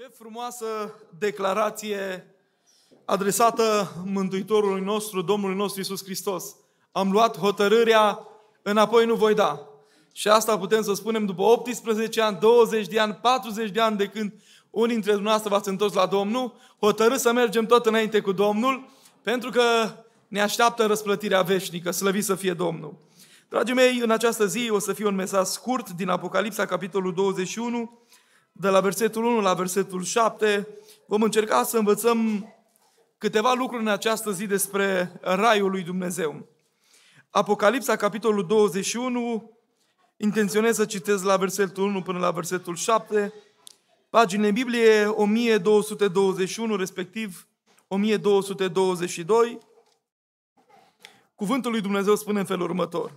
Ce frumoasă declarație adresată Mântuitorului nostru, Domnului nostru Isus Hristos. Am luat hotărârea, înapoi nu voi da. Și asta putem să spunem după 18 ani, 20 de ani, 40 de ani de când unii dintre dumneavoastră v-ați întors la Domnul, hotărât să mergem tot înainte cu Domnul, pentru că ne așteaptă răsplătirea veșnică, slăvit să fie Domnul. Dragii mei, în această zi o să fie un mesaj scurt din Apocalipsa, capitolul 21, de la versetul 1 la versetul 7. Vom încerca să învățăm câteva lucruri în această zi despre Raiul lui Dumnezeu. Apocalipsa, capitolul 21, intenționez să citesc la versetul 1 până la versetul 7, paginile Biblie 1221, respectiv 1222. Cuvântul lui Dumnezeu spune în felul următor.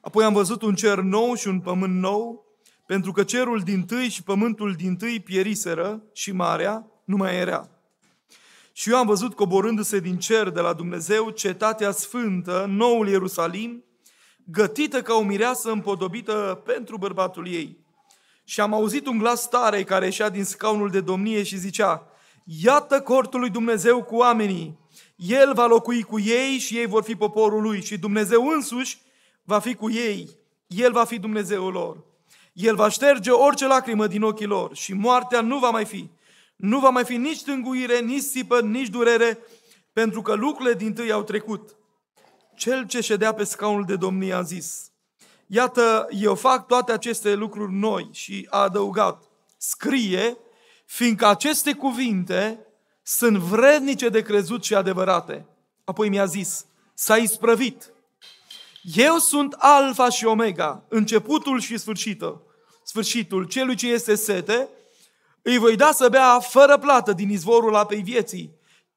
Apoi am văzut un cer nou și un pământ nou, pentru că cerul din tâi și pământul din tâi pieriseră și marea nu mai era. Și eu am văzut coborându-se din cer de la Dumnezeu cetatea sfântă, noul Ierusalim, gătită ca o mireasă împodobită pentru bărbatul ei. Și am auzit un glas tare care ieșea din scaunul de domnie și zicea, Iată cortul lui Dumnezeu cu oamenii, El va locui cu ei și ei vor fi poporul lui și Dumnezeu însuși va fi cu ei, El va fi Dumnezeul lor. El va șterge orice lacrimă din ochii lor și moartea nu va mai fi. Nu va mai fi nici tânguire, nici sipă, nici durere, pentru că lucrurile din tâi au trecut. Cel ce ședea pe scaunul de domnie a zis, Iată, eu fac toate aceste lucruri noi și a adăugat, scrie, fiindcă aceste cuvinte sunt vrednice de crezut și adevărate. Apoi mi-a zis, s-a isprăvit. Eu sunt alfa și omega, începutul și sfârșitul. Sfârșitul celui ce este sete, îi voi da să bea fără plată din izvorul apei vieții.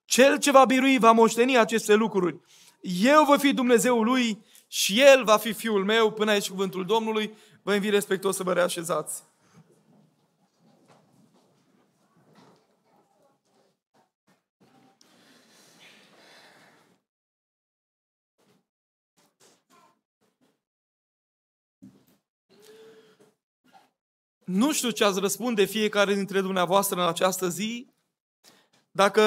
Cel ce va birui va moșteni aceste lucruri. Eu voi fi Dumnezeul lui și el va fi fiul meu. Până aici cuvântul Domnului. Vă invit respectos să vă reașezați. Nu știu ce ați răspunde fiecare dintre dumneavoastră în această zi, dacă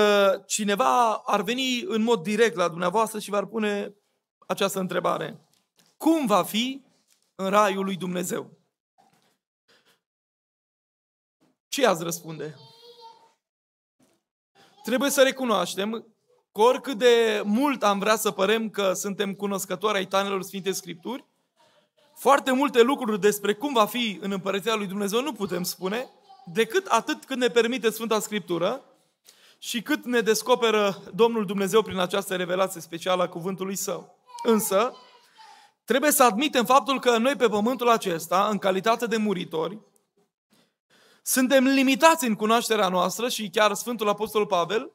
cineva ar veni în mod direct la dumneavoastră și v-ar pune această întrebare. Cum va fi în raiul lui Dumnezeu? Ce ați răspunde? Trebuie să recunoaștem că oricât de mult am vrea să părem că suntem cunoscători ai tainelor Sfinte Scripturi, foarte multe lucruri despre cum va fi în Împărăția lui Dumnezeu nu putem spune, decât atât cât ne permite Sfânta Scriptură și cât ne descoperă Domnul Dumnezeu prin această revelație specială a cuvântului Său. Însă, trebuie să admitem faptul că noi pe pământul acesta, în calitate de muritori, suntem limitați în cunoașterea noastră și chiar Sfântul Apostol Pavel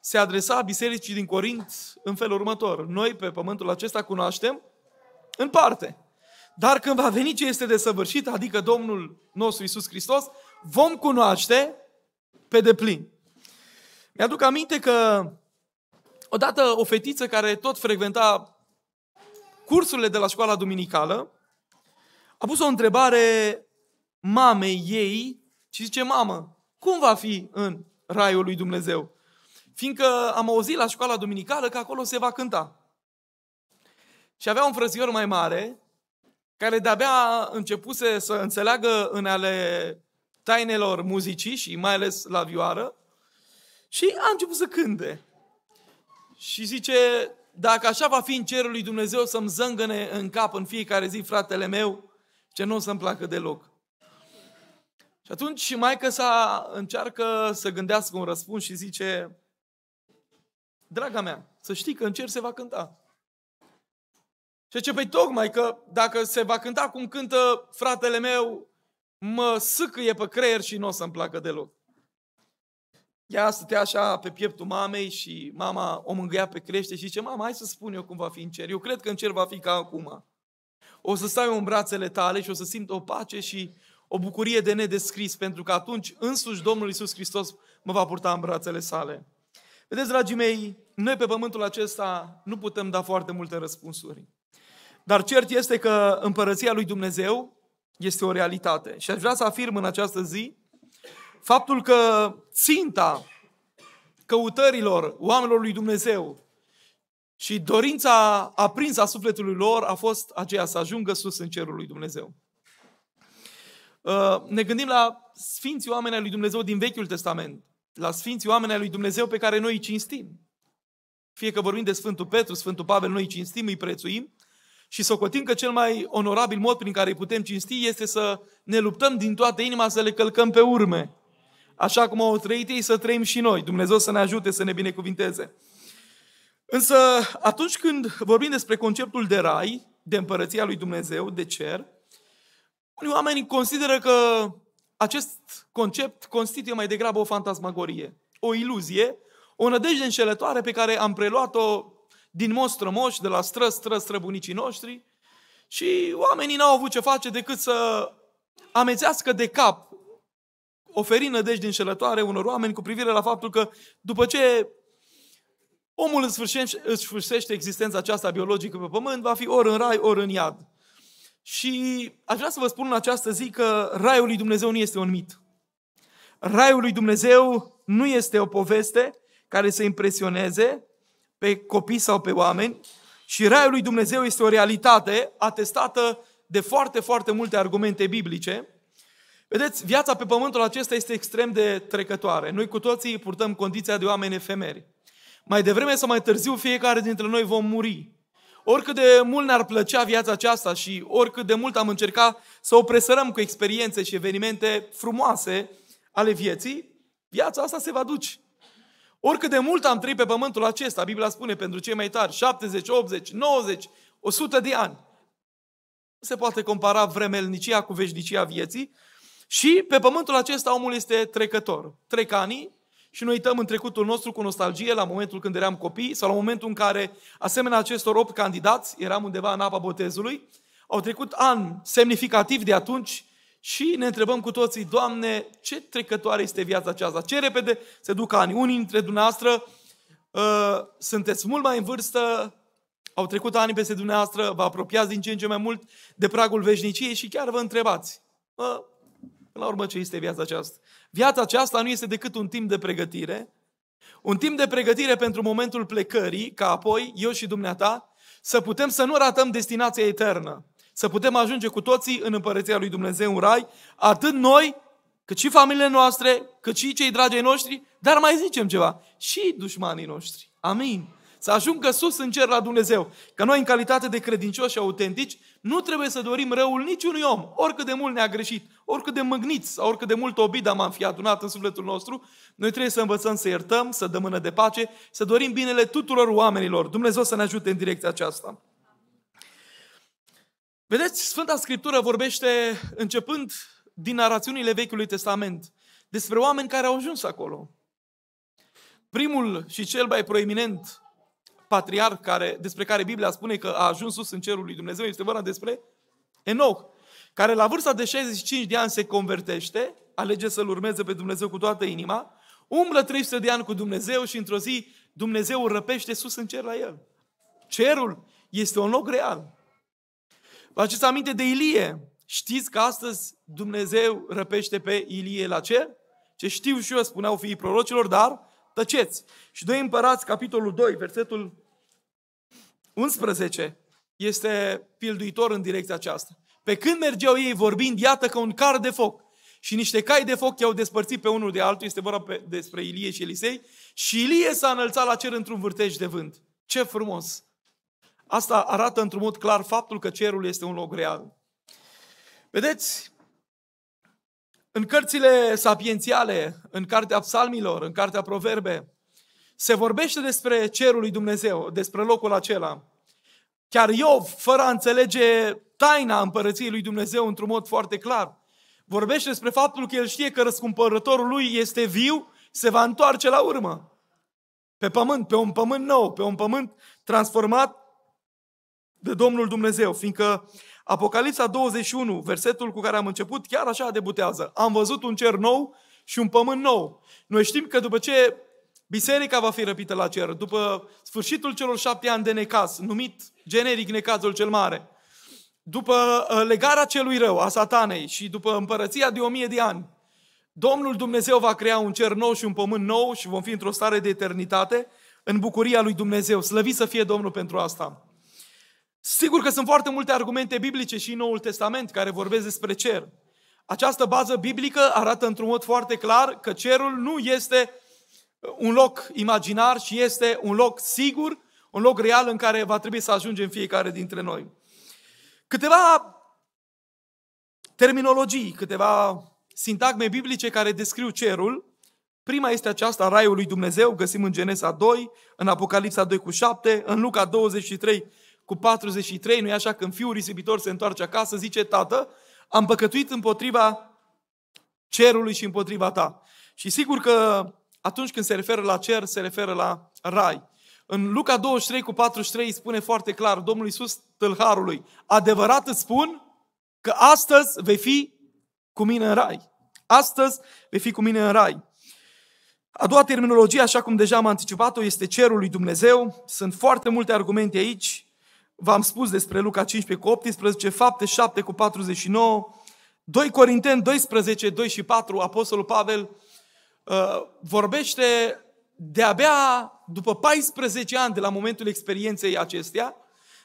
se adresa bisericii din Corint în felul următor. Noi pe pământul acesta cunoaștem în parte. Dar când va veni ce este de săvârșit, adică Domnul nostru Isus Hristos, vom cunoaște pe deplin. Mi-aduc aminte că odată o fetiță care tot frecventa cursurile de la școala duminicală a pus o întrebare mamei ei și zice, mamă, cum va fi în raiul lui Dumnezeu? Fiindcă am auzit la școala duminicală că acolo se va cânta. Și avea un frățior mai mare care de-abia începuse să înțeleagă în ale tainelor muzicii și mai ales la vioară și a început să cânte. Și zice, dacă așa va fi în cerul lui Dumnezeu să-mi zângăne în cap în fiecare zi fratele meu, ce nu o să-mi placă deloc. Și atunci maica sa încearcă să gândească un răspuns și zice, Draga mea, să știi că în cer se va cânta. Și ce păi tocmai că dacă se va cânta cum cântă fratele meu, mă sâcâie pe creier și nu o să-mi placă deloc. Ea stătea așa pe pieptul mamei și mama o mângâia pe crește și zice, mama, hai să spun eu cum va fi în cer. Eu cred că în cer va fi ca acum. O să stau eu în brațele tale și o să simt o pace și o bucurie de nedescris, pentru că atunci însuși Domnul Isus Hristos mă va purta în brațele sale. Vedeți, dragii mei, noi pe pământul acesta nu putem da foarte multe răspunsuri. Dar cert este că împărăția lui Dumnezeu este o realitate. Și aș vrea să afirm în această zi faptul că ținta căutărilor oamenilor lui Dumnezeu și dorința aprinsă a sufletului lor a fost aceea să ajungă sus în cerul lui Dumnezeu. Uh, ne gândim la sfinții oameni ai lui Dumnezeu din Vechiul Testament, la sfinții oameni ai lui Dumnezeu pe care noi îi cinstim. Fie că vorbim de Sfântul Petru, Sfântul Pavel, noi îi cinstim, îi prețuim și socotim că cel mai onorabil mod prin care îi putem cinsti este să ne luptăm din toată inima să le călcăm pe urme. Așa cum au trăit ei, să trăim și noi. Dumnezeu să ne ajute să ne binecuvinteze. Însă, atunci când vorbim despre conceptul de rai, de împărăția lui Dumnezeu, de cer, unii oameni consideră că acest concept constituie mai degrabă o fantasmagorie, o iluzie, o nădejde înșelătoare pe care am preluat-o din moș strămoși, de la stră, stră, străbunicii noștri și oamenii n-au avut ce face decât să amețească de cap, oferind nădejde înșelătoare unor oameni cu privire la faptul că după ce omul își sfârșește, își sfârșește existența aceasta biologică pe pământ, va fi ori în rai, ori în iad. Și aș vrea să vă spun în această zi că Raiul lui Dumnezeu nu este un mit. Raiul lui Dumnezeu nu este o poveste care să impresioneze pe copii sau pe oameni și Raiul lui Dumnezeu este o realitate atestată de foarte, foarte multe argumente biblice. Vedeți, viața pe pământul acesta este extrem de trecătoare. Noi cu toții purtăm condiția de oameni efemeri. Mai devreme sau mai târziu fiecare dintre noi vom muri. Oricât de mult ne-ar plăcea viața aceasta și oricât de mult am încercat să o presărăm cu experiențe și evenimente frumoase ale vieții, viața asta se va duce. Oricât de mult am trăit pe pământul acesta, Biblia spune pentru cei mai tari, 70, 80, 90, 100 de ani. Nu se poate compara vremelnicia cu veșnicia vieții. Și pe pământul acesta omul este trecător. Trec ani și noi uităm în trecutul nostru cu nostalgie la momentul când eram copii sau la momentul în care, asemenea acestor opt candidați, eram undeva în apa botezului, au trecut ani semnificativ de atunci și ne întrebăm cu toții, Doamne, ce trecătoare este viața aceasta? Ce repede se duc ani? Unii dintre dumneavoastră uh, sunteți mult mai în vârstă, au trecut ani peste dumneavoastră, vă apropiați din ce în ce mai mult de pragul veșniciei și chiar vă întrebați, uh, la urmă ce este viața aceasta? Viața aceasta nu este decât un timp de pregătire, un timp de pregătire pentru momentul plecării, ca apoi, eu și dumneata, să putem să nu ratăm destinația eternă, să putem ajunge cu toții în împărăția lui Dumnezeu în rai, atât noi, cât și familiile noastre, cât și cei dragi ai noștri, dar mai zicem ceva, și dușmanii noștri. Amin să ajungă sus în cer la Dumnezeu. Că noi, în calitate de credincioși și autentici, nu trebuie să dorim răul niciunui om, oricât de mult ne-a greșit, oricât de mâgniți sau oricât de mult obid am fi adunat în sufletul nostru, noi trebuie să învățăm să iertăm, să dăm mână de pace, să dorim binele tuturor oamenilor. Dumnezeu să ne ajute în direcția aceasta. Vedeți, Sfânta Scriptură vorbește, începând din narațiunile Vechiului Testament, despre oameni care au ajuns acolo. Primul și cel mai proeminent patriarh care, despre care Biblia spune că a ajuns sus în cerul lui Dumnezeu, este vorba despre Enoch, care la vârsta de 65 de ani se convertește, alege să-L urmeze pe Dumnezeu cu toată inima, umblă 300 de ani cu Dumnezeu și într-o zi Dumnezeu îl răpește sus în cer la el. Cerul este un loc real. Vă aduceți aminte de Ilie? Știți că astăzi Dumnezeu răpește pe Ilie la cer? Ce știu și eu, spuneau fiii prorocilor, dar tăceți. Și 2 Împărați, capitolul 2, versetul 11 este pilduitor în direcția aceasta. Pe când mergeau ei vorbind, iată că un car de foc și niște cai de foc i-au despărțit pe unul de altul, este vorba pe, despre Ilie și Elisei, și Ilie s-a înălțat la cer într-un vârtej de vânt. Ce frumos! Asta arată într-un mod clar faptul că cerul este un loc real. Vedeți, în cărțile sapiențiale, în cartea psalmilor, în cartea proverbe, se vorbește despre cerul lui Dumnezeu, despre locul acela. Chiar Iov, fără a înțelege taina împărăției lui Dumnezeu într-un mod foarte clar, vorbește despre faptul că el știe că răscumpărătorul lui este viu, se va întoarce la urmă. Pe pământ, pe un pământ nou, pe un pământ transformat de Domnul Dumnezeu, fiindcă Apocalipsa 21, versetul cu care am început, chiar așa debutează. Am văzut un cer nou și un pământ nou. Noi știm că după ce biserica va fi răpită la cer, după sfârșitul celor șapte ani de necaz, numit generic necazul cel mare, după uh, legarea celui rău, a satanei și după împărăția de o mie de ani, Domnul Dumnezeu va crea un cer nou și un pământ nou și vom fi într-o stare de eternitate în bucuria lui Dumnezeu. Slăvit să fie Domnul pentru asta. Sigur că sunt foarte multe argumente biblice și în Noul Testament care vorbesc despre cer. Această bază biblică arată într-un mod foarte clar că cerul nu este un loc imaginar, ci este un loc sigur, un loc real în care va trebui să ajungem fiecare dintre noi. Câteva terminologii, câteva sintagme biblice care descriu cerul. Prima este aceasta, Raiul lui Dumnezeu, găsim în Genesa 2, în Apocalipsa 2 cu 7, în Luca 23 cu 43, nu e așa, când fiul risipitor se întoarce acasă, zice, tată, am păcătuit împotriva cerului și împotriva ta. Și sigur că atunci când se referă la cer, se referă la rai. În Luca 23 cu 43 spune foarte clar Domnul Iisus tâlharului, adevărat îți spun că astăzi vei fi cu mine în rai. Astăzi vei fi cu mine în rai. A doua terminologie, așa cum deja am anticipat-o, este cerul lui Dumnezeu. Sunt foarte multe argumente aici. V-am spus despre Luca 15 cu 18, fapte 7 cu 49, 2 Corinteni 12, 2 și 4, Apostolul Pavel uh, vorbește de-abia după 14 ani de la momentul experienței acesteia,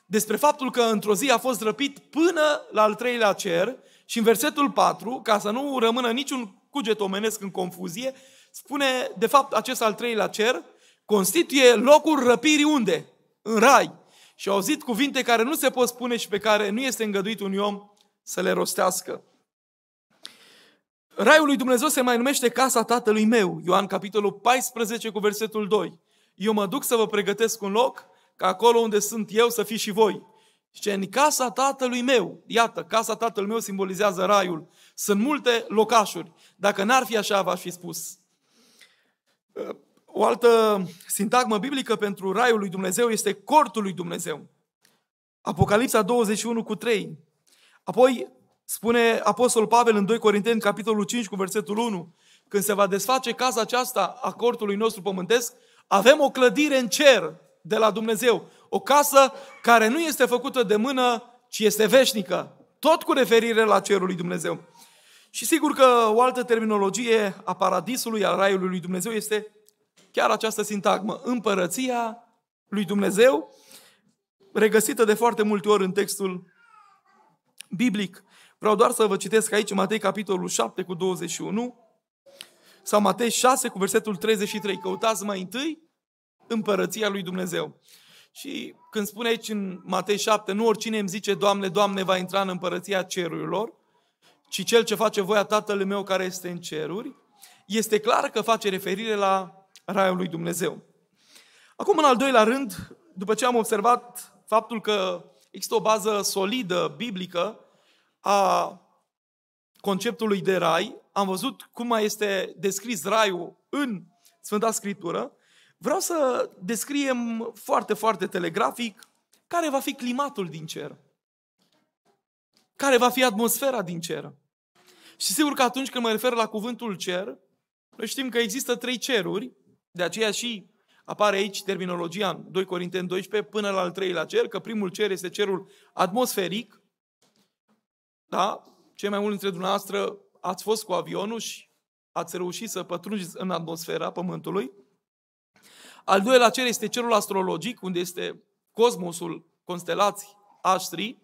despre faptul că într-o zi a fost răpit până la al treilea cer și în versetul 4, ca să nu rămână niciun cuget omenesc în confuzie, spune, de fapt, acest al treilea cer constituie locul răpirii unde? În rai. Și au auzit cuvinte care nu se pot spune și pe care nu este îngăduit un om să le rostească. Raiul lui Dumnezeu se mai numește casa tatălui meu. Ioan capitolul 14 cu versetul 2. Eu mă duc să vă pregătesc un loc ca acolo unde sunt eu să fiți și voi. Și în casa tatălui meu, iată, casa tatălui meu simbolizează raiul. Sunt multe locașuri. Dacă n-ar fi așa, v-aș fi spus. O altă sintagmă biblică pentru raiul lui Dumnezeu este cortul lui Dumnezeu. Apocalipsa 21 cu 3. Apoi spune Apostolul Pavel în 2 Corinteni, capitolul 5 cu versetul 1, când se va desface casa aceasta a cortului nostru pământesc, avem o clădire în cer de la Dumnezeu. O casă care nu este făcută de mână, ci este veșnică. Tot cu referire la cerul lui Dumnezeu. Și sigur că o altă terminologie a paradisului, al raiului lui Dumnezeu este chiar această sintagmă, împărăția lui Dumnezeu, regăsită de foarte multe ori în textul biblic. Vreau doar să vă citesc aici Matei capitolul 7 cu 21 sau Matei 6 cu versetul 33. Căutați mai întâi împărăția lui Dumnezeu. Și când spune aici în Matei 7, nu oricine îmi zice, Doamne, Doamne, va intra în împărăția cerurilor, ci cel ce face voia Tatălui meu care este în ceruri, este clar că face referire la raiul lui Dumnezeu. Acum, în al doilea rând, după ce am observat faptul că există o bază solidă, biblică, a conceptului de rai, am văzut cum mai este descris raiul în Sfânta Scriptură, vreau să descriem foarte, foarte telegrafic care va fi climatul din cer. Care va fi atmosfera din cer. Și sigur că atunci când mă refer la cuvântul cer, noi știm că există trei ceruri, de aceea și apare aici terminologia în 2 Corinteni 12 până la al treilea cer, că primul cer este cerul atmosferic. Da? Cei mai mulți dintre dumneavoastră ați fost cu avionul și ați reușit să pătrungeți în atmosfera Pământului. Al doilea cer este cerul astrologic, unde este cosmosul, constelații, astrii.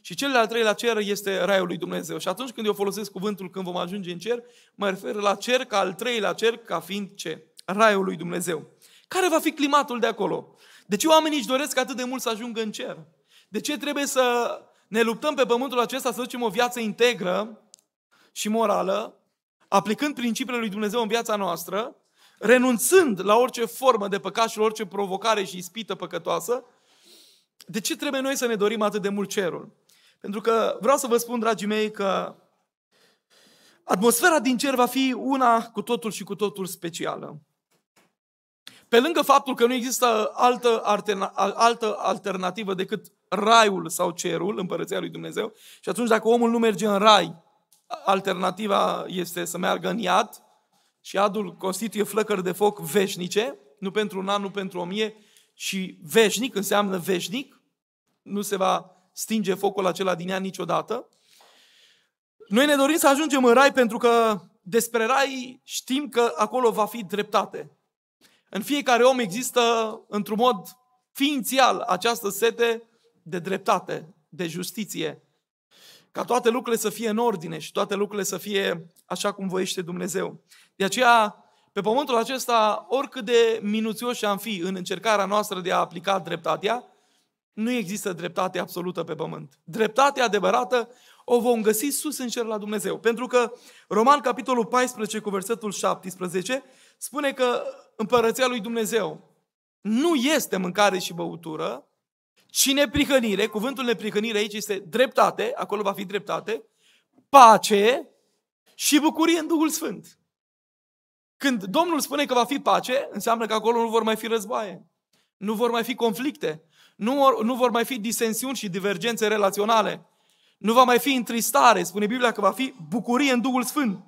Și cel de-al treilea cer este Raiul lui Dumnezeu. Și atunci când eu folosesc cuvântul când vom ajunge în cer, mă refer la cer ca al treilea cer, ca fiind ce? Raiul lui Dumnezeu. Care va fi climatul de acolo? De ce oamenii își doresc atât de mult să ajungă în cer? De ce trebuie să ne luptăm pe pământul acesta să ducem o viață integră și morală, aplicând principiile lui Dumnezeu în viața noastră, renunțând la orice formă de păcat și la orice provocare și ispită păcătoasă, de ce trebuie noi să ne dorim atât de mult cerul? Pentru că vreau să vă spun, dragii mei, că atmosfera din cer va fi una cu totul și cu totul specială. Pe lângă faptul că nu există altă, alterna, altă alternativă decât raiul sau cerul, împărăția lui Dumnezeu, și atunci dacă omul nu merge în rai, alternativa este să meargă în iad, și iadul constituie flăcări de foc veșnice, nu pentru un an, nu pentru o mie, și veșnic înseamnă veșnic, nu se va stinge focul acela din ea niciodată. Noi ne dorim să ajungem în rai pentru că despre rai știm că acolo va fi dreptate. În fiecare om există, într-un mod ființial, această sete de dreptate, de justiție. Ca toate lucrurile să fie în ordine și toate lucrurile să fie așa cum voiește Dumnezeu. De aceea, pe pământul acesta, oricât de minuțioși am fi în încercarea noastră de a aplica dreptatea, nu există dreptate absolută pe pământ. Dreptatea adevărată o vom găsi sus în cer la Dumnezeu. Pentru că Roman, capitolul 14, cu versetul 17, spune că împărăția lui Dumnezeu nu este mâncare și băutură, ci neprihănire, cuvântul neprihănire aici este dreptate, acolo va fi dreptate, pace și bucurie în Duhul Sfânt. Când Domnul spune că va fi pace, înseamnă că acolo nu vor mai fi războaie, nu vor mai fi conflicte, nu vor, nu vor mai fi disensiuni și divergențe relaționale, nu va mai fi întristare, spune Biblia că va fi bucurie în Duhul Sfânt.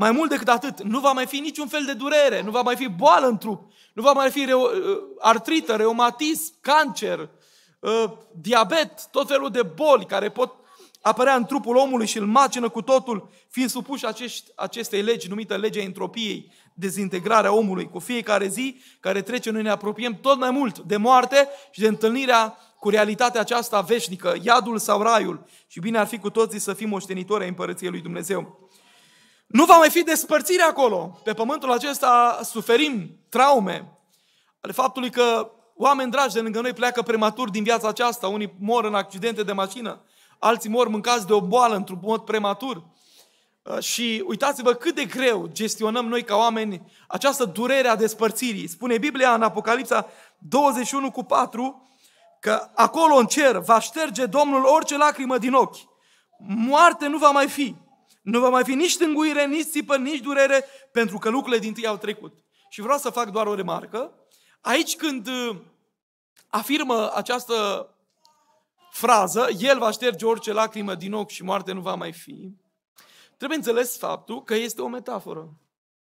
Mai mult decât atât, nu va mai fi niciun fel de durere, nu va mai fi boală în trup, nu va mai fi reu- uh, artrită, reumatism, cancer, uh, diabet, tot felul de boli care pot apărea în trupul omului și îl macină cu totul, fiind supuși acești, acestei legi numită legea entropiei, dezintegrarea omului. Cu fiecare zi care trece, noi ne apropiem tot mai mult de moarte și de întâlnirea cu realitatea aceasta veșnică, iadul sau raiul. Și bine ar fi cu toții să fim moștenitori ai împărăției lui Dumnezeu. Nu va mai fi despărțire acolo. Pe pământul acesta suferim traume ale faptului că oameni dragi de lângă noi pleacă prematur din viața aceasta. Unii mor în accidente de mașină, alții mor mâncați de o boală într-un mod prematur. Uh, și uitați-vă cât de greu gestionăm noi ca oameni această durere a despărțirii. Spune Biblia în Apocalipsa 21 cu 4 că acolo în cer va șterge Domnul orice lacrimă din ochi. Moarte nu va mai fi. Nu va mai fi nici tânguire, nici țipă, nici durere, pentru că lucrurile din tâi au trecut. Și vreau să fac doar o remarcă. Aici când uh, afirmă această frază, El va șterge orice lacrimă din ochi și moarte nu va mai fi, trebuie înțeles faptul că este o metaforă.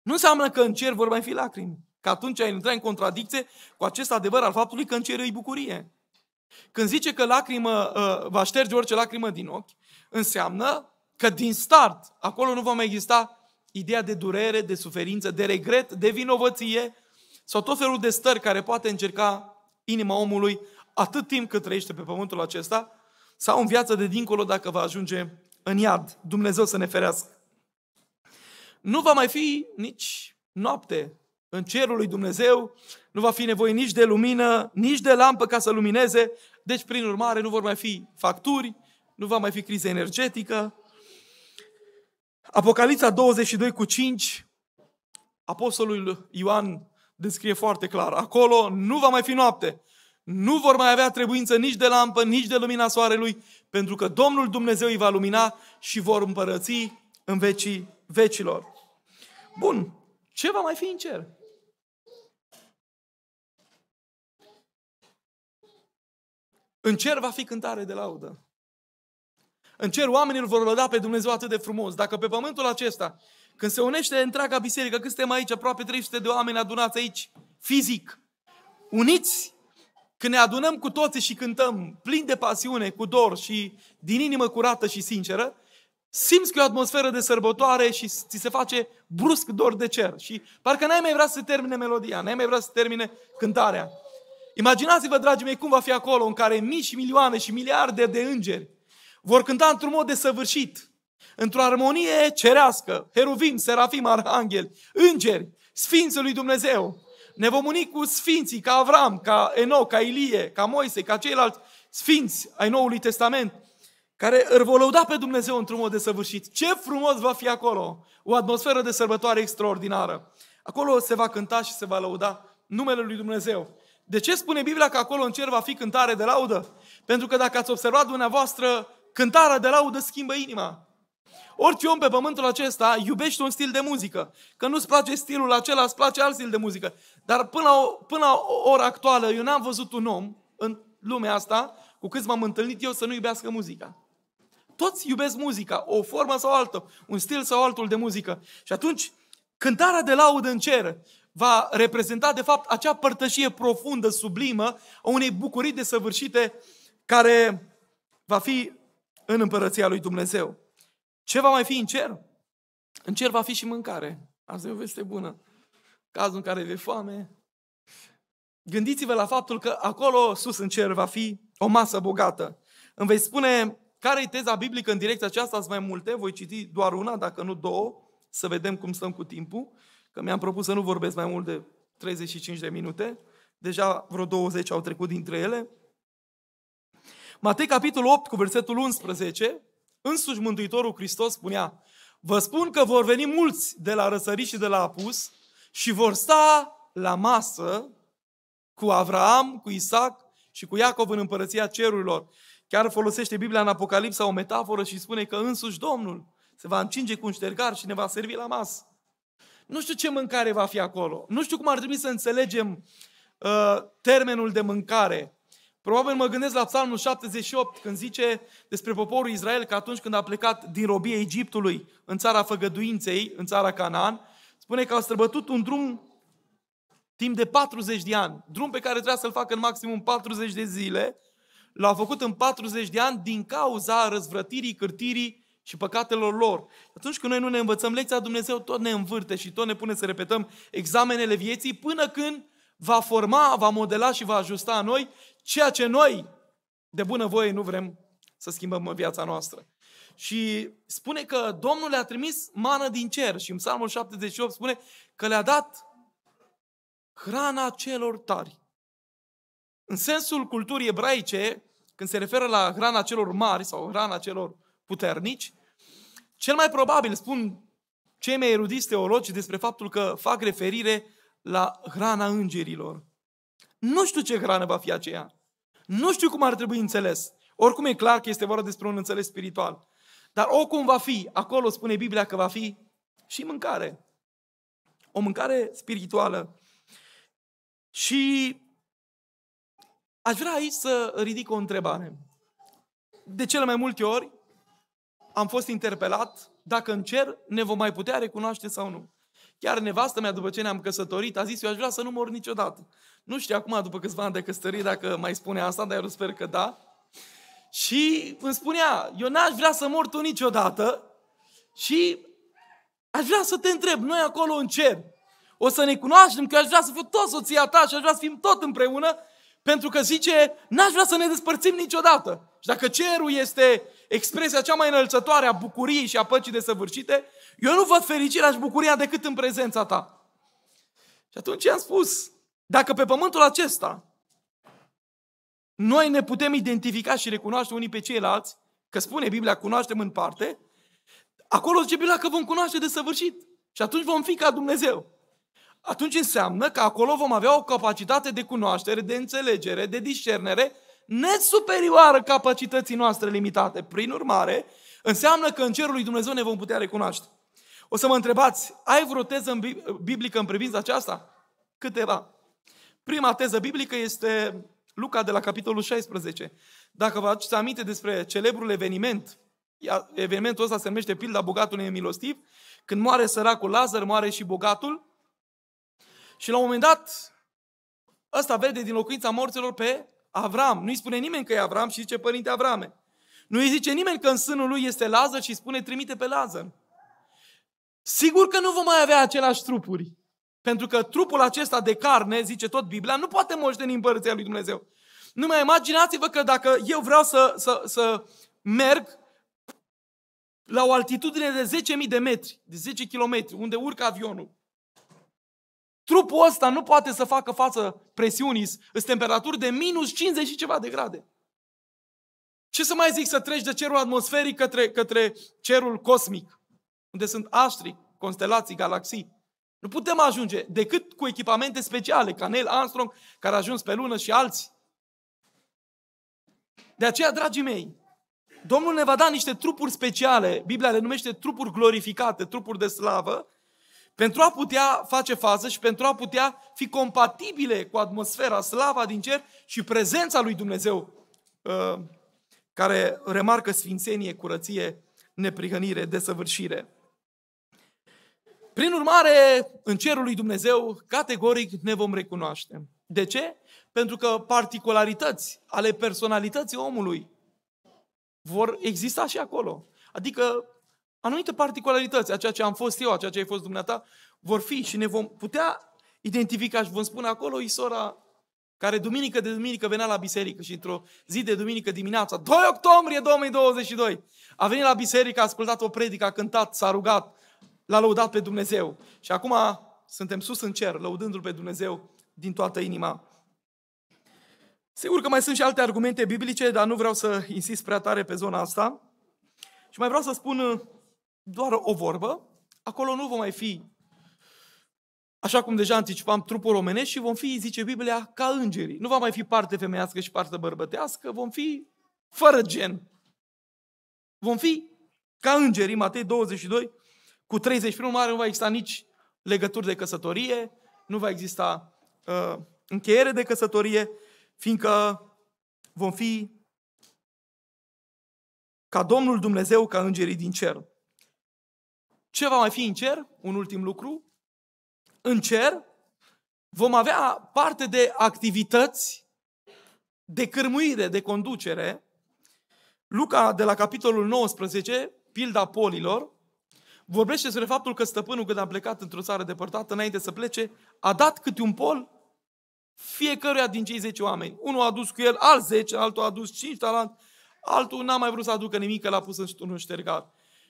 Nu înseamnă că în cer vor mai fi lacrimi. Că atunci ai intrat în contradicție cu acest adevăr al faptului că în cer e bucurie. Când zice că lacrimă, uh, va șterge orice lacrimă din ochi, înseamnă că din start acolo nu va mai exista ideea de durere, de suferință, de regret, de vinovăție sau tot felul de stări care poate încerca inima omului atât timp cât trăiește pe pământul acesta sau în viața de dincolo dacă va ajunge în iad. Dumnezeu să ne ferească. Nu va mai fi nici noapte în cerul lui Dumnezeu, nu va fi nevoie nici de lumină, nici de lampă ca să lumineze, deci prin urmare nu vor mai fi facturi, nu va mai fi criză energetică. Apocalipsa 22 cu 5, Apostolul Ioan descrie foarte clar, acolo nu va mai fi noapte, nu vor mai avea trebuință nici de lampă, nici de lumina soarelui, pentru că Domnul Dumnezeu îi va lumina și vor împărăți în vecii vecilor. Bun, ce va mai fi în cer? În cer va fi cântare de laudă. În cer oamenii îl vor lăda pe Dumnezeu atât de frumos. Dacă pe pământul acesta, când se unește întreaga biserică, când suntem aici, aproape 300 de oameni adunați aici, fizic, uniți, când ne adunăm cu toții și cântăm plin de pasiune, cu dor și din inimă curată și sinceră, simți că e o atmosferă de sărbătoare și ți se face brusc dor de cer. Și parcă n-ai mai vrea să termine melodia, n-ai mai vrea să termine cântarea. Imaginați-vă, dragii mei, cum va fi acolo în care mii și milioane și miliarde de îngeri vor cânta într-un mod desăvârșit, într-o armonie cerească, heruvim, serafim, arhanghel, îngeri, Sfinții lui Dumnezeu. Ne vom uni cu sfinții ca Avram, ca Enoch, ca Ilie, ca Moise, ca ceilalți sfinți ai Noului Testament, care îl vor lăuda pe Dumnezeu într-un mod desăvârșit. Ce frumos va fi acolo! O atmosferă de sărbătoare extraordinară. Acolo se va cânta și se va lăuda numele lui Dumnezeu. De ce spune Biblia că acolo în cer va fi cântare de laudă? Pentru că dacă ați observat dumneavoastră, cântarea de laudă schimbă inima. Orice om pe pământul acesta iubește un stil de muzică. Că nu-ți place stilul acela, îți place alt stil de muzică. Dar până la, până la ora actuală, eu n-am văzut un om în lumea asta, cu cât m-am întâlnit eu, să nu iubească muzica. Toți iubesc muzica, o formă sau altă, un stil sau altul de muzică. Și atunci, cântarea de laudă în cer va reprezenta, de fapt, acea părtășie profundă, sublimă, a unei bucurii desăvârșite care va fi în împărăția lui Dumnezeu. Ce va mai fi în cer? În cer va fi și mâncare. Asta e o veste bună. Cazul în care vei foame. Gândiți-vă la faptul că acolo, sus în cer, va fi o masă bogată. Îmi vei spune care e teza biblică în direcția aceasta, sunt mai multe, voi citi doar una, dacă nu două, să vedem cum stăm cu timpul, că mi-am propus să nu vorbesc mai mult de 35 de minute, deja vreo 20 au trecut dintre ele. Matei, capitolul 8, cu versetul 11, însuși Mântuitorul Hristos spunea, Vă spun că vor veni mulți de la răsărit și de la apus și vor sta la masă cu Avraam, cu Isaac și cu Iacov în împărăția cerurilor. Chiar folosește Biblia în Apocalipsa o metaforă și spune că însuși Domnul se va încinge cu un ștergar și ne va servi la masă. Nu știu ce mâncare va fi acolo. Nu știu cum ar trebui să înțelegem uh, termenul de mâncare. Probabil mă gândesc la Psalmul 78, când zice despre poporul Israel că atunci când a plecat din robie Egiptului în țara făgăduinței, în țara Canaan, spune că au străbătut un drum timp de 40 de ani. Drum pe care trebuia să-l facă în maximum 40 de zile, l-au făcut în 40 de ani din cauza răzvrătirii, cârtirii și păcatelor lor. Atunci când noi nu ne învățăm lecția, Dumnezeu tot ne învârte și tot ne pune să repetăm examenele vieții până când va forma, va modela și va ajusta în noi ceea ce noi, de bună voie, nu vrem să schimbăm în viața noastră. Și spune că Domnul le-a trimis mană din cer și în Psalmul 78 spune că le-a dat hrana celor tari. În sensul culturii ebraice, când se referă la hrana celor mari sau hrana celor puternici, cel mai probabil, spun cei mai erudiți teologi despre faptul că fac referire la hrana îngerilor. Nu știu ce hrană va fi aceea. Nu știu cum ar trebui înțeles. Oricum e clar că este vorba despre un înțeles spiritual. Dar oricum va fi, acolo spune Biblia că va fi și mâncare. O mâncare spirituală. Și aș vrea aici să ridic o întrebare. De cele mai multe ori am fost interpelat dacă în cer ne vom mai putea recunoaște sau nu. Chiar nevastă mea, după ce ne-am căsătorit, a zis, eu aș vrea să nu mor niciodată. Nu știu acum, după câțiva ani de căsătorie, dacă mai spune asta, dar eu sper că da. Și îmi spunea, eu n-aș vrea să mor tu niciodată și aș vrea să te întreb, noi acolo în cer, o să ne cunoaștem, că aș vrea să fiu tot soția ta și aș vrea să fim tot împreună, pentru că zice, n-aș vrea să ne despărțim niciodată. Și dacă cerul este expresia cea mai înălțătoare a bucuriei și a păcii desăvârșite, eu nu văd fericirea și bucuria decât în prezența ta. Și atunci am spus, dacă pe pământul acesta noi ne putem identifica și recunoaște unii pe ceilalți, că spune Biblia, cunoaștem în parte, acolo zice Biblia că vom cunoaște de săvârșit. Și atunci vom fi ca Dumnezeu. Atunci înseamnă că acolo vom avea o capacitate de cunoaștere, de înțelegere, de discernere, net superioară capacității noastre limitate. Prin urmare, înseamnă că în cerul lui Dumnezeu ne vom putea recunoaște. O să mă întrebați, ai vreo teză biblică în privința aceasta? Câteva. Prima teză biblică este Luca de la capitolul 16. Dacă vă aduceți aminte despre celebrul eveniment, evenimentul ăsta se numește pilda bogatului nemilostiv, când moare săracul Lazar, moare și bogatul. Și la un moment dat, ăsta vede din locuința morților pe Avram. Nu-i spune nimeni că e Avram și zice părinte Avrame. Nu îi zice nimeni că în sânul lui este Lazar și spune trimite pe Lazar. Sigur că nu vom mai avea aceleași trupuri. Pentru că trupul acesta de carne, zice tot Biblia, nu poate moșteni împărăția lui Dumnezeu. Nu mai imaginați-vă că dacă eu vreau să, să, să merg la o altitudine de 10.000 de metri, de 10 km, unde urcă avionul, trupul ăsta nu poate să facă față presiunii, sunt temperaturi de minus 50 și ceva de grade. Ce să mai zic să treci de cerul atmosferic către, către cerul cosmic, unde sunt astri, constelații, galaxii. Nu putem ajunge decât cu echipamente speciale, ca Neil Armstrong, care a ajuns pe lună și alții. De aceea, dragii mei, Domnul ne va da niște trupuri speciale, Biblia le numește trupuri glorificate, trupuri de slavă, pentru a putea face fază și pentru a putea fi compatibile cu atmosfera, slava din cer și prezența lui Dumnezeu, uh, care remarcă sfințenie, curăție, neprihănire, desăvârșire. Prin urmare, în cerul lui Dumnezeu, categoric ne vom recunoaște. De ce? Pentru că particularități ale personalității omului vor exista și acolo. Adică anumite particularități, a ceea ce am fost eu, a ceea ce ai fost dumneata, vor fi și ne vom putea identifica și vom spune acolo, Isora, care duminică de duminică venea la biserică și într-o zi de duminică dimineața, 2 octombrie 2022, a venit la biserică, a ascultat o predică, a cântat, s-a rugat, l-a lăudat pe Dumnezeu. Și acum suntem sus în cer, lăudându-L pe Dumnezeu din toată inima. Sigur că mai sunt și alte argumente biblice, dar nu vreau să insist prea tare pe zona asta. Și mai vreau să spun uh, doar o vorbă. Acolo nu va mai fi, așa cum deja anticipam, trupul românesc și vom fi, zice Biblia, ca îngerii. Nu va mai fi parte femeiască și parte bărbătească, vom fi fără gen. Vom fi ca îngerii, Matei 22, cu 31 mare nu va exista nici legături de căsătorie, nu va exista uh, încheiere de căsătorie, fiindcă vom fi ca Domnul Dumnezeu, ca îngerii din cer. Ce va mai fi în cer? Un ultim lucru. În cer vom avea parte de activități de cârmuire, de conducere. Luca, de la capitolul 19, pilda polilor, vorbește despre faptul că stăpânul, când a plecat într-o țară depărtată, înainte să plece, a dat câte un pol fiecăruia din cei 10 oameni. Unul a adus cu el, alt 10, altul a adus 5 talent, altul n-a mai vrut să aducă nimic, că l-a pus în ștergar.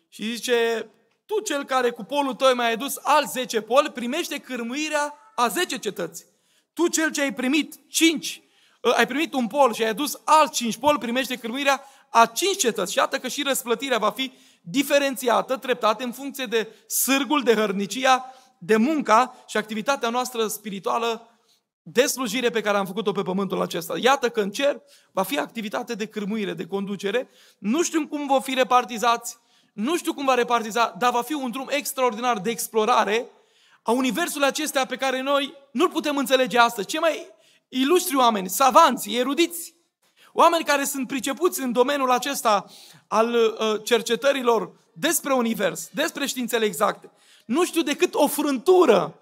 Și zice, tu cel care cu polul tău mai ai dus alți 10 poli, primește cârmuirea a 10 cetăți. Tu cel ce ai primit 5, ă, ai primit un pol și ai adus alți 5 poli, primește cârmuirea a 5 cetăți. Și iată că și răsplătirea va fi diferențiată, treptat, în funcție de sârgul, de hărnicia, de munca și activitatea noastră spirituală de slujire pe care am făcut-o pe pământul acesta. Iată că în cer va fi activitate de cârmuire, de conducere. Nu știu cum vor fi repartizați, nu știu cum va repartiza, dar va fi un drum extraordinar de explorare a universului acestea pe care noi nu-l putem înțelege astăzi. Cei mai ilustri oameni, savanți, erudiți, oameni care sunt pricepuți în domeniul acesta al uh, cercetărilor despre univers, despre științele exacte, nu știu decât o frântură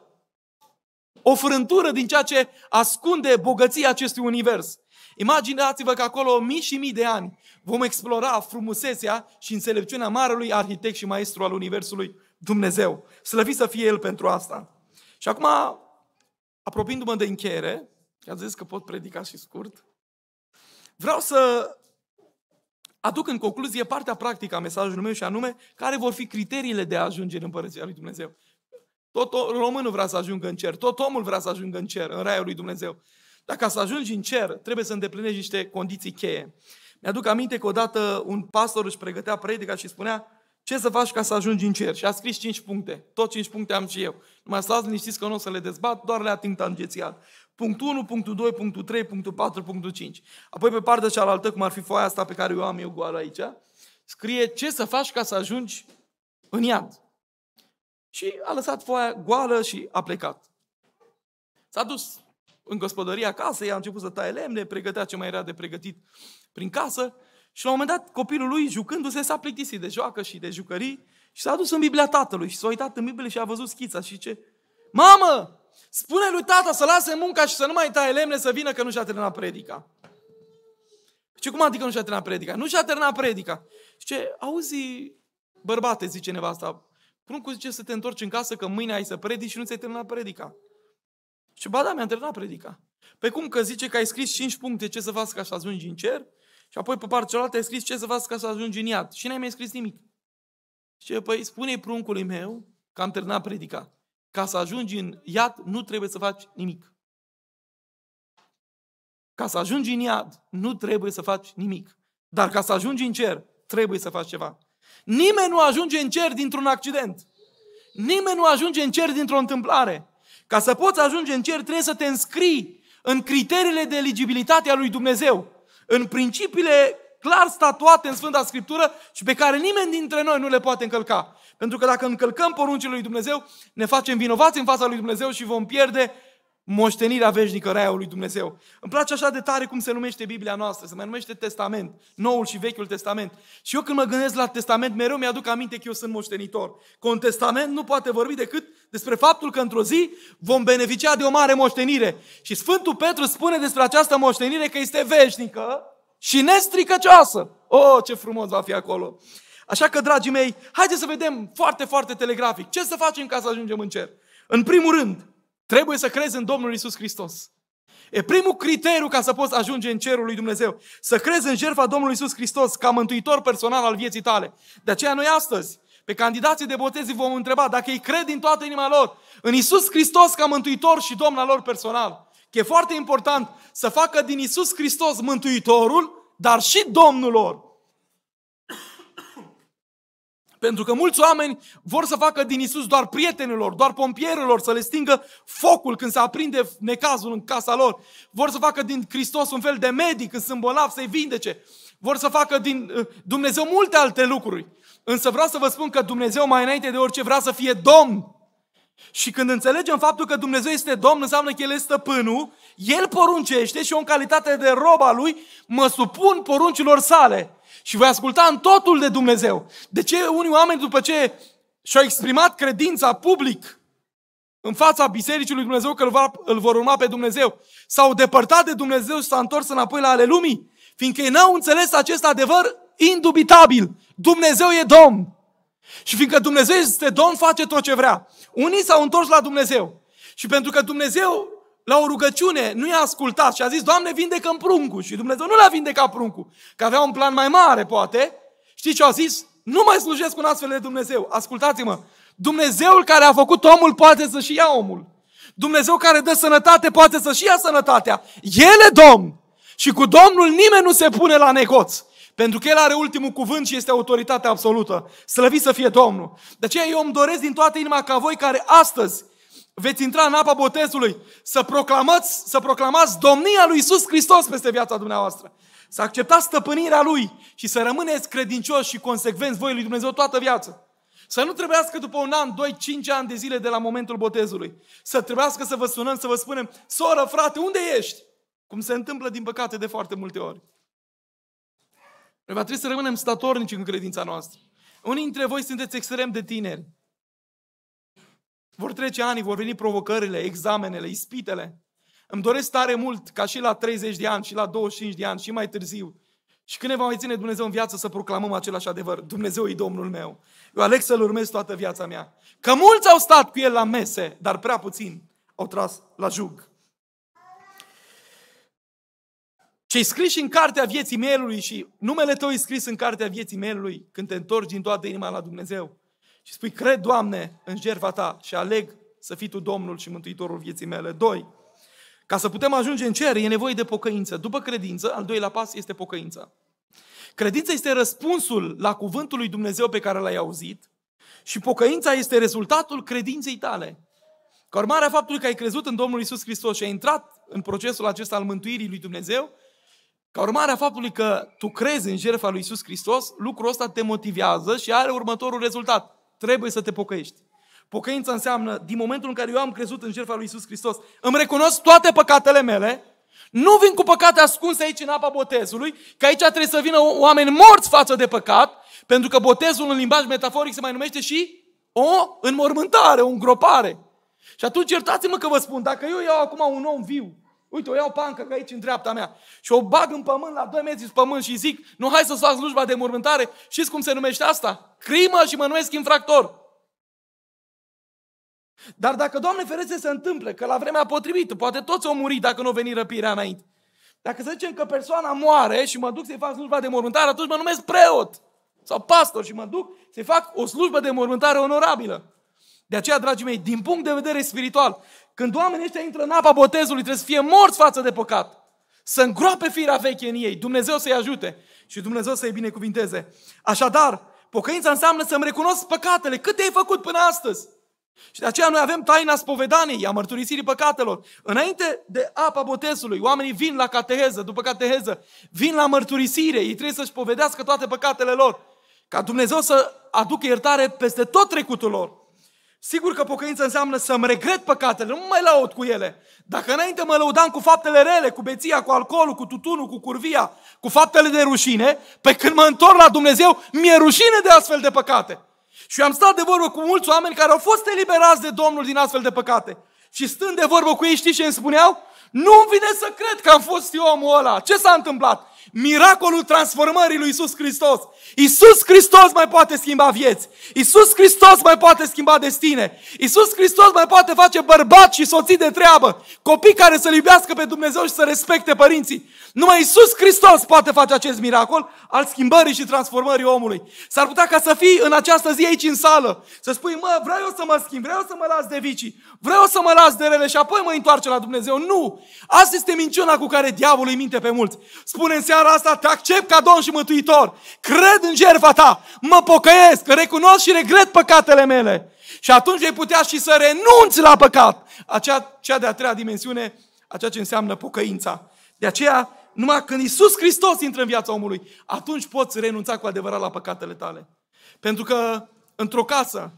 o frântură din ceea ce ascunde bogăția acestui univers. Imaginați-vă că acolo mii și mii de ani vom explora frumusețea și înțelepciunea marelui arhitect și maestru al universului Dumnezeu. Slăvit să fie El pentru asta. Și acum, apropiindu-mă de încheiere, că ați zis că pot predica și scurt, vreau să aduc în concluzie partea practică a mesajului meu și anume care vor fi criteriile de a ajunge în Împărăția lui Dumnezeu. Tot românul vrea să ajungă în cer, tot omul vrea să ajungă în cer, în raiul lui Dumnezeu. Dar ca să ajungi în cer, trebuie să îndeplinești niște condiții cheie. Mi-aduc aminte că odată un pastor își pregătea predica și spunea ce să faci ca să ajungi în cer? Și a scris 5 puncte. Tot 5 puncte am și eu. Numai stați liniștiți că nu o să le dezbat, doar le ating tangențial. Punctul 1, punctul 2, punctul 3, punctul 4, punctul 5. Apoi pe partea cealaltă, cum ar fi foaia asta pe care eu am eu goală aici, scrie ce să faci ca să ajungi în iad. Și a lăsat foaia goală și a plecat. S-a dus în gospodăria casei, a început să taie lemne, pregătea ce mai era de pregătit prin casă și la un moment dat copilul lui, jucându-se, s-a plictisit de joacă și de jucării și s-a dus în Biblia tatălui și s-a uitat în Biblie și a văzut schița și ce? Mamă, spune lui tata să lase munca și să nu mai taie lemne să vină că nu și-a terminat predica. Ce cum adică nu și-a terminat predica? Nu și-a terminat predica. Și ce, auzi, bărbate, zice nevasta, Pruncul zice să te întorci în casă că mâine ai să predici și nu ți-ai terminat predica. Și ba da, mi-am terminat predica. Pe cum că zice că ai scris 5 puncte ce să faci ca să ajungi în cer și apoi pe partea cealaltă ai scris ce să faci ca să ajungi în iad. Și n-ai mai scris nimic. Și păi spune pruncului meu că am terminat predica. Ca să ajungi în iad nu trebuie să faci nimic. Ca să ajungi în iad nu trebuie să faci nimic. Dar ca să ajungi în cer trebuie să faci ceva. Nimeni nu ajunge în cer dintr-un accident. Nimeni nu ajunge în cer dintr-o întâmplare. Ca să poți ajunge în cer, trebuie să te înscrii în criteriile de eligibilitate a lui Dumnezeu, în principiile clar statuate în Sfânta Scriptură și pe care nimeni dintre noi nu le poate încălca. Pentru că dacă încălcăm poruncile lui Dumnezeu, ne facem vinovați în fața lui Dumnezeu și vom pierde moștenirea veșnică, raiul lui Dumnezeu. Îmi place așa de tare cum se numește Biblia noastră, se mai numește Testament, Noul și Vechiul Testament. Și eu când mă gândesc la Testament, mereu mi-aduc aminte că eu sunt moștenitor. Că un testament nu poate vorbi decât despre faptul că într-o zi vom beneficia de o mare moștenire. Și Sfântul Petru spune despre această moștenire că este veșnică și nestricăcioasă. Oh, ce frumos va fi acolo! Așa că, dragii mei, haideți să vedem foarte, foarte telegrafic ce să facem ca să ajungem în cer. În primul rând, trebuie să crezi în Domnul Isus Hristos. E primul criteriu ca să poți ajunge în cerul lui Dumnezeu. Să crezi în jertfa Domnului Isus Hristos ca mântuitor personal al vieții tale. De aceea noi astăzi, pe candidații de botezi vom întreba dacă ei cred din toată inima lor în Isus Hristos ca mântuitor și Domn al lor personal. Că e foarte important să facă din Isus Hristos mântuitorul, dar și Domnul lor. Pentru că mulți oameni vor să facă din Isus doar prietenilor, doar pompierilor, să le stingă focul când se aprinde necazul în casa lor. Vor să facă din Hristos un fel de medic când sunt bolnavi să-i vindece. Vor să facă din uh, Dumnezeu multe alte lucruri. Însă vreau să vă spun că Dumnezeu mai înainte de orice vrea să fie Domn. Și când înțelegem faptul că Dumnezeu este Domn, înseamnă că El este stăpânul, El poruncește și eu în calitate de roba Lui mă supun poruncilor sale și voi asculta în totul de Dumnezeu. De ce unii oameni după ce și-au exprimat credința public în fața Bisericii lui Dumnezeu că îl, va, îl vor urma pe Dumnezeu, s-au depărtat de Dumnezeu și s-au întors înapoi la ale lumii, fiindcă ei n-au înțeles acest adevăr indubitabil. Dumnezeu e Domn. Și fiindcă Dumnezeu este Domn, face tot ce vrea. Unii s-au întors la Dumnezeu. Și pentru că Dumnezeu la o rugăciune nu i-a ascultat și a zis, Doamne, vindecă pruncul. Și Dumnezeu nu l-a vindecat pruncul, că avea un plan mai mare, poate. Știți ce a zis? Nu mai slujesc un astfel de Dumnezeu. Ascultați-mă. Dumnezeul care a făcut omul poate să-și ia omul. Dumnezeu care dă sănătate poate să-și ia sănătatea. El e Domn. Și cu Domnul nimeni nu se pune la negoț. Pentru că El are ultimul cuvânt și este autoritatea absolută. Slăvit să fie Domnul. De aceea eu îmi doresc din toată inima ca voi care astăzi veți intra în apa botezului, să proclamați, să proclamați domnia lui Isus Hristos peste viața dumneavoastră. Să acceptați stăpânirea Lui și să rămâneți credincioși și consecvenți voi lui Dumnezeu toată viața. Să nu trebuiască după un an, doi, cinci ani de zile de la momentul botezului. Să trebuiască să vă sunăm, să vă spunem, soră, frate, unde ești? Cum se întâmplă, din păcate, de foarte multe ori. Noi va trebui să rămânem statornici în credința noastră. Unii dintre voi sunteți extrem de tineri. Vor trece ani, vor veni provocările, examenele, ispitele. Îmi doresc tare mult ca și la 30 de ani, și la 25 de ani, și mai târziu. Și când ne va mai ține Dumnezeu în viață să proclamăm același adevăr. Dumnezeu e Domnul meu. Eu aleg să-L urmez toată viața mea. Că mulți au stat cu El la mese, dar prea puțini au tras la jug. Ce-i scris în cartea vieții mielului și numele tău e scris în cartea vieții mielului când te întorci din toată inima la Dumnezeu și spui, cred, Doamne, în jertfa Ta și aleg să fii Tu Domnul și Mântuitorul vieții mele. Doi, ca să putem ajunge în cer, e nevoie de pocăință. După credință, al doilea pas este pocăința. Credința este răspunsul la cuvântul lui Dumnezeu pe care l-ai auzit și pocăința este rezultatul credinței tale. Ca urmare a faptului că ai crezut în Domnul Isus Hristos și ai intrat în procesul acesta al mântuirii lui Dumnezeu, ca urmare a faptului că tu crezi în jertfa lui Isus Hristos, lucrul ăsta te motivează și are următorul rezultat trebuie să te pocăiești. Pocăința înseamnă, din momentul în care eu am crezut în jertfa lui Isus Hristos, îmi recunosc toate păcatele mele, nu vin cu păcate ascunse aici în apa botezului, că aici trebuie să vină oameni morți față de păcat, pentru că botezul în limbaj metaforic se mai numește și o înmormântare, o îngropare. Și atunci iertați-mă că vă spun, dacă eu iau acum un om viu, uite, o iau pancă că aici în dreapta mea și o bag în pământ la 2 metri pământ și zic, nu hai să-ți fac slujba de mormântare, știți cum se numește asta? Crimă și mă numesc infractor. Dar dacă, Doamne ferește, se întâmple că la vremea potrivită, poate toți au murit dacă nu veni răpirea înainte. Dacă să zicem că persoana moare și mă duc să-i fac slujba de mormântare, atunci mă numesc preot sau pastor și mă duc să-i fac o slujbă de mormântare onorabilă. De aceea, dragii mei, din punct de vedere spiritual, când oamenii ăștia intră în apa botezului, trebuie să fie morți față de păcat. Să îngroape firea veche în ei. Dumnezeu să-i ajute și Dumnezeu să-i binecuvinteze. Așadar, pocăința înseamnă să-mi recunosc păcatele. Cât ai făcut până astăzi? Și de aceea noi avem taina spovedaniei, a mărturisirii păcatelor. Înainte de apa botezului, oamenii vin la cateheză, după cateheză, vin la mărturisire, ei trebuie să-și povedească toate păcatele lor, ca Dumnezeu să aducă iertare peste tot trecutul lor. Sigur că pocăința înseamnă să-mi regret păcatele, nu mai laud cu ele. Dacă înainte mă lăudam cu faptele rele, cu beția, cu alcoolul, cu tutunul, cu curvia, cu faptele de rușine, pe când mă întorc la Dumnezeu, mi-e rușine de astfel de păcate. Și am stat de vorbă cu mulți oameni care au fost eliberați de Domnul din astfel de păcate. Și stând de vorbă cu ei, știți ce îmi spuneau? Nu-mi vine să cred că am fost eu omul ăla. Ce s-a întâmplat? Miracolul transformării lui Isus Hristos. Isus Hristos mai poate schimba vieți. Isus Hristos mai poate schimba destine. Isus Hristos mai poate face bărbați și soții de treabă, copii care să-L iubească pe Dumnezeu și să respecte părinții. Numai Isus Hristos poate face acest miracol al schimbării și transformării omului. S-ar putea ca să fii în această zi aici în sală, să spui, mă, vreau eu să mă schimb, vreau să mă las de vicii, vreau să mă las de rele și apoi mă întoarce la Dumnezeu. Nu! Asta este minciuna cu care diavolul îi minte pe mulți. Spune în seara asta, te accept ca Domn și Mântuitor, cred în jertfa ta, mă pocăiesc, recunosc și regret păcatele mele. Și atunci vei putea și să renunți la păcat. Acea, cea de-a treia dimensiune, aceea ce înseamnă pocăința. De aceea, numai când Isus Hristos intră în viața omului, atunci poți renunța cu adevărat la păcatele tale. Pentru că într-o casă,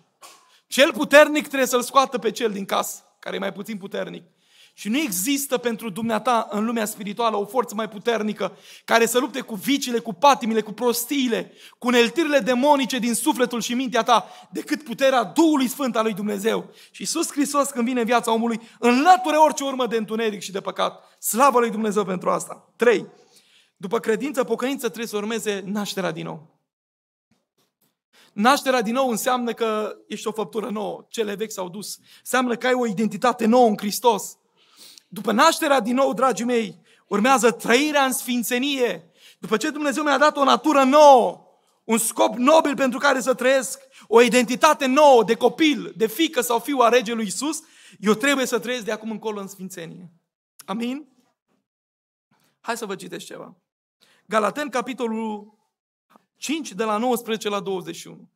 cel puternic trebuie să-l scoată pe cel din casă, care e mai puțin puternic. Și nu există pentru dumneata în lumea spirituală o forță mai puternică care să lupte cu vicile, cu patimile, cu prostiile, cu uneltirile demonice din sufletul și mintea ta, decât puterea Duhului Sfânt al lui Dumnezeu. Și Iisus Hristos, când vine în viața omului, înlăture orice urmă de întuneric și de păcat. Slavă lui Dumnezeu pentru asta. 3. După credință, pocăință trebuie să urmeze nașterea din nou. Nașterea din nou înseamnă că ești o făptură nouă, cele vechi s-au dus. Înseamnă că ai o identitate nouă în Hristos. După nașterea din nou, dragii mei, urmează trăirea în sfințenie. După ce Dumnezeu mi-a dat o natură nouă, un scop nobil pentru care să trăiesc, o identitate nouă de copil, de fică sau fiu a regelui Isus, eu trebuie să trăiesc de acum încolo în sfințenie. Amin? Hai să vă citesc ceva. Galaten, capitolul 5, de la 19 la 21.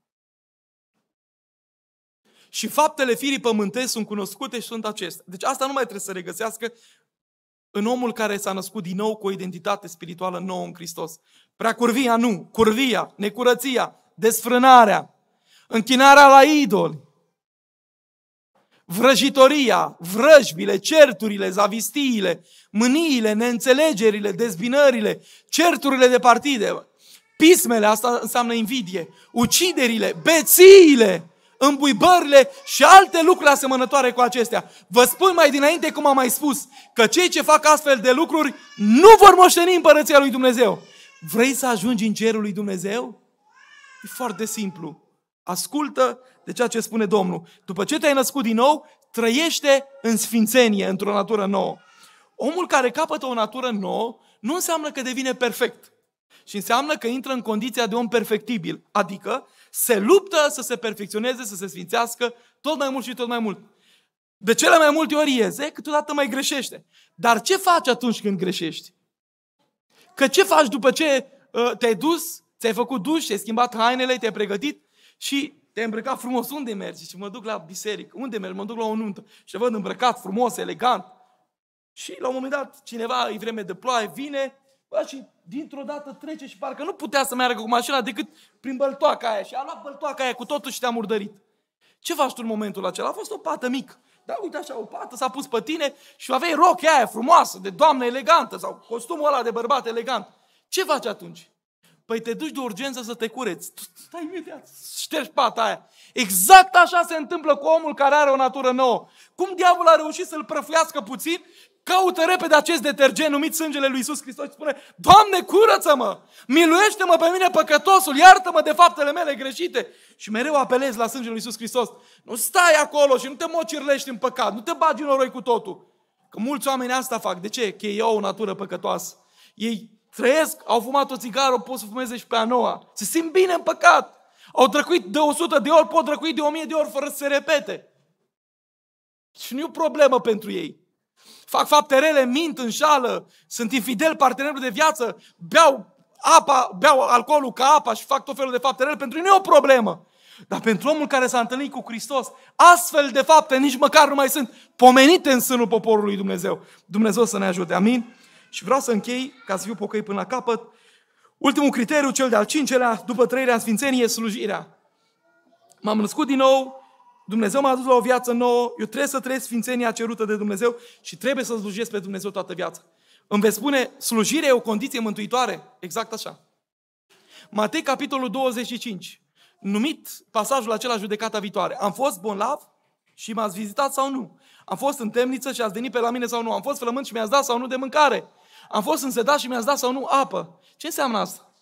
Și faptele firii pământești sunt cunoscute și sunt acestea. Deci asta nu mai trebuie să regăsească în omul care s-a născut din nou cu o identitate spirituală nouă în Hristos. Prea curvia nu, curvia, necurăția, desfrânarea, închinarea la idoli, vrăjitoria, vrăjbile, certurile, zavistiile, mâniile, neînțelegerile, dezbinările, certurile de partide, pismele, asta înseamnă invidie, uciderile, bețiile, îmbuibările și alte lucruri asemănătoare cu acestea. Vă spun mai dinainte, cum am mai spus, că cei ce fac astfel de lucruri nu vor moșteni împărăția lui Dumnezeu. Vrei să ajungi în cerul lui Dumnezeu? E foarte simplu. Ascultă de ceea ce spune Domnul. După ce te-ai născut din nou, trăiește în sfințenie, într-o natură nouă. Omul care capătă o natură nouă nu înseamnă că devine perfect. Și înseamnă că intră în condiția de om perfectibil. Adică se luptă să se perfecționeze, să se sfințească tot mai mult și tot mai mult. De cele mai multe ori iese, câteodată mai greșește. Dar ce faci atunci când greșești? Că ce faci după ce uh, te-ai dus, ți-ai făcut duș, ți-ai schimbat hainele, te-ai pregătit și te-ai îmbrăcat frumos? Unde mergi? Și mă duc la biserică. Unde mergi? Mă duc la o nuntă. Și te văd îmbrăcat, frumos, elegant. Și la un moment dat, cineva, e vreme de ploaie, vine Bă, și dintr-o dată trece și parcă nu putea să meargă cu mașina decât prin băltoaca aia. Și a luat băltoaca aia cu totul și te-a murdărit. Ce faci tu în momentul acela? A fost o pată mică. Da, uite așa, o pată s-a pus pe tine și aveai rochia aia frumoasă, de doamnă elegantă sau costumul ăla de bărbat elegant. Ce faci atunci? Păi te duci de urgență să te cureți. Stai imediat, ștergi pata aia. Exact așa se întâmplă cu omul care are o natură nouă. Cum diavolul a reușit să-l prăfuiască puțin caută repede acest detergent numit sângele lui Isus Hristos și spune, Doamne, curăță-mă! Miluiește-mă pe mine păcătosul, iartă-mă de faptele mele greșite. Și mereu apelezi la sângele lui Isus Hristos. Nu stai acolo și nu te mocirlești în păcat, nu te bagi în noroi cu totul. Că mulți oameni asta fac. De ce? Că ei au o natură păcătoasă. Ei trăiesc, au fumat o țigară, pot să fumeze și pe a noua. Se simt bine în păcat. Au drăcuit de 100 de ori, pot drăcui de 1000 de ori fără să se repete. Și nu e o problemă pentru ei fac fapte rele, mint, înșală, sunt infidel partenerul de viață, beau apa, beau alcoolul ca apa și fac tot felul de fapte rele, pentru ei nu e o problemă. Dar pentru omul care s-a întâlnit cu Hristos, astfel de fapte nici măcar nu mai sunt pomenite în sânul poporului Dumnezeu. Dumnezeu să ne ajute, amin? Și vreau să închei, ca să fiu pocăit până la capăt, ultimul criteriu, cel de-al cincelea, după trăirea în sfințenie, e slujirea. M-am născut din nou, Dumnezeu m-a dus la o viață nouă, eu trebuie să trăiesc sfințenia cerută de Dumnezeu și trebuie să slujesc pe Dumnezeu toată viața. Îmi veți spune, slujirea e o condiție mântuitoare? Exact așa. Matei, capitolul 25, numit pasajul acela judecata viitoare. Am fost bonlav și m-ați vizitat sau nu? Am fost în temniță și ați venit pe la mine sau nu? Am fost flământ și mi-ați dat sau nu de mâncare? am fost însetat și mi-ați dat sau nu apă. Ce înseamnă asta?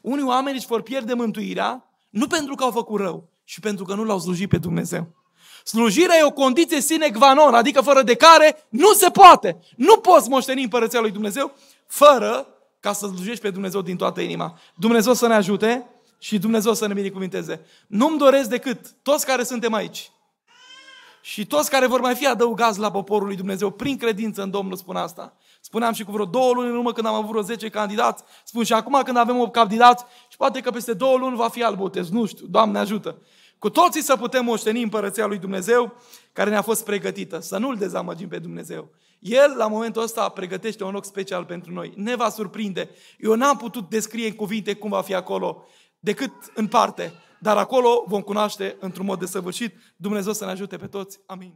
Unii oameni își vor pierde mântuirea nu pentru că au făcut rău, ci pentru că nu l-au slujit pe Dumnezeu. Slujirea e o condiție sine qua non, adică fără de care nu se poate. Nu poți moșteni împărăția lui Dumnezeu fără ca să slujești pe Dumnezeu din toată inima. Dumnezeu să ne ajute și Dumnezeu să ne binecuvinteze. Nu-mi doresc decât toți care suntem aici și toți care vor mai fi adăugați la poporul lui Dumnezeu prin credință în Domnul spun asta. Spuneam și cu vreo două luni în urmă când am avut vreo 10 candidați. Spun și acum când avem 8 candidați și poate că peste două luni va fi alt botez. Nu știu, Doamne ajută. Cu toții să putem moșteni împărăția lui Dumnezeu care ne-a fost pregătită. Să nu-L dezamăgim pe Dumnezeu. El, la momentul ăsta, pregătește un loc special pentru noi. Ne va surprinde. Eu n-am putut descrie în cuvinte cum va fi acolo, decât în parte. Dar acolo vom cunoaște într-un mod desăvârșit. Dumnezeu să ne ajute pe toți. Amin.